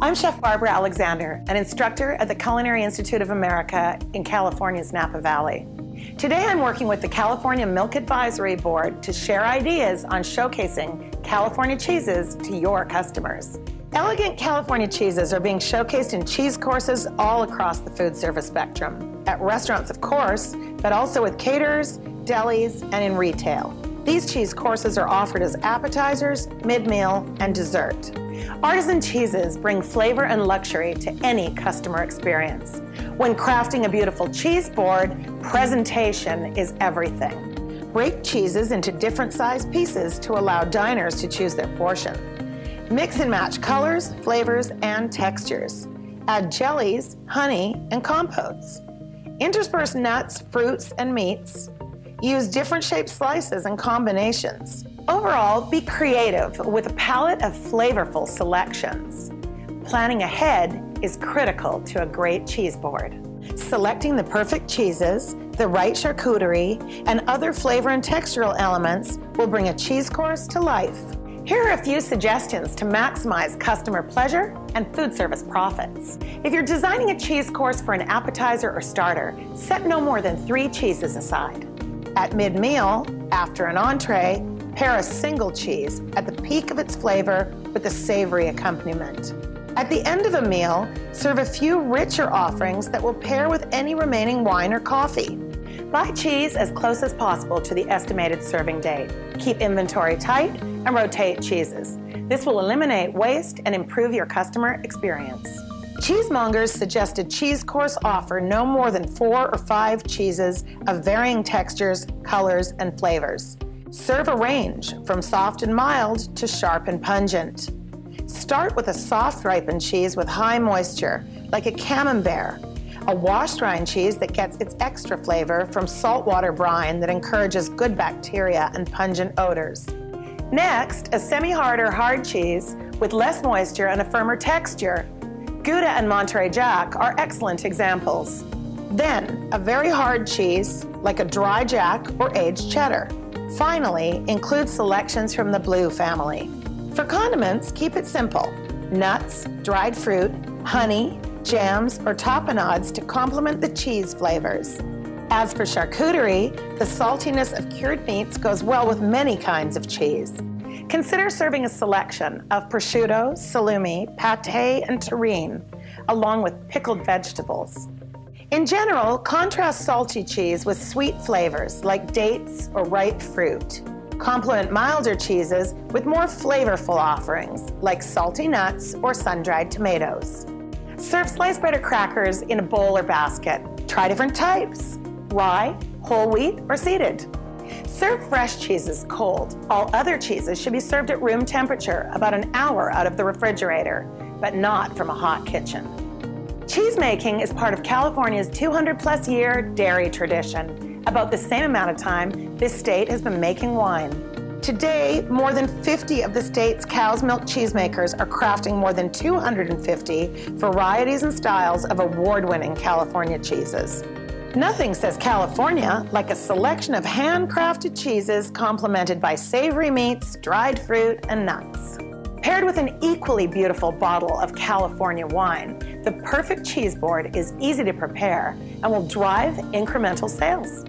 I'm Chef Barbara Alexander, an instructor at the Culinary Institute of America in California's Napa Valley. Today I'm working with the California Milk Advisory Board to share ideas on showcasing California cheeses to your customers. Elegant California cheeses are being showcased in cheese courses all across the food service spectrum. At restaurants, of course, but also with caterers, delis, and in retail. These cheese courses are offered as appetizers, mid-meal, and dessert. Artisan cheeses bring flavor and luxury to any customer experience. When crafting a beautiful cheese board, presentation is everything. Break cheeses into different sized pieces to allow diners to choose their portion. Mix and match colors, flavors, and textures. Add jellies, honey, and compotes. Intersperse nuts, fruits, and meats. Use different shaped slices and combinations. Overall, be creative with a palette of flavorful selections. Planning ahead is critical to a great cheese board. Selecting the perfect cheeses, the right charcuterie, and other flavor and textural elements will bring a cheese course to life. Here are a few suggestions to maximize customer pleasure and food service profits. If you're designing a cheese course for an appetizer or starter, set no more than three cheeses aside. At mid-meal, after an entree, pair a single cheese at the peak of its flavor with a savory accompaniment. At the end of a meal, serve a few richer offerings that will pair with any remaining wine or coffee. Buy cheese as close as possible to the estimated serving date. Keep inventory tight and rotate cheeses. This will eliminate waste and improve your customer experience. Cheesemongers suggest a cheese course offer no more than four or five cheeses of varying textures, colors, and flavors. Serve a range from soft and mild to sharp and pungent. Start with a soft ripened cheese with high moisture, like a camembert, a washed rind cheese that gets its extra flavor from saltwater brine that encourages good bacteria and pungent odors. Next, a semi-hard or hard cheese with less moisture and a firmer texture Gouda and Monterey Jack are excellent examples. Then, a very hard cheese, like a dry jack or aged cheddar. Finally, include selections from the blue family. For condiments, keep it simple. Nuts, dried fruit, honey, jams, or tapenades to complement the cheese flavors. As for charcuterie, the saltiness of cured meats goes well with many kinds of cheese. Consider serving a selection of prosciutto, salumi, pate, and terrine, along with pickled vegetables. In general, contrast salty cheese with sweet flavors like dates or ripe fruit. Complement milder cheeses with more flavorful offerings like salty nuts or sun-dried tomatoes. Serve sliced bread or crackers in a bowl or basket. Try different types, rye, whole wheat, or seeded. Serve fresh cheeses cold. All other cheeses should be served at room temperature about an hour out of the refrigerator, but not from a hot kitchen. Cheese making is part of California's 200 plus year dairy tradition. About the same amount of time, this state has been making wine. Today, more than 50 of the state's cow's milk cheesemakers are crafting more than 250 varieties and styles of award winning California cheeses. Nothing says California like a selection of handcrafted cheeses complemented by savory meats, dried fruit, and nuts. Paired with an equally beautiful bottle of California wine, the perfect cheese board is easy to prepare and will drive incremental sales.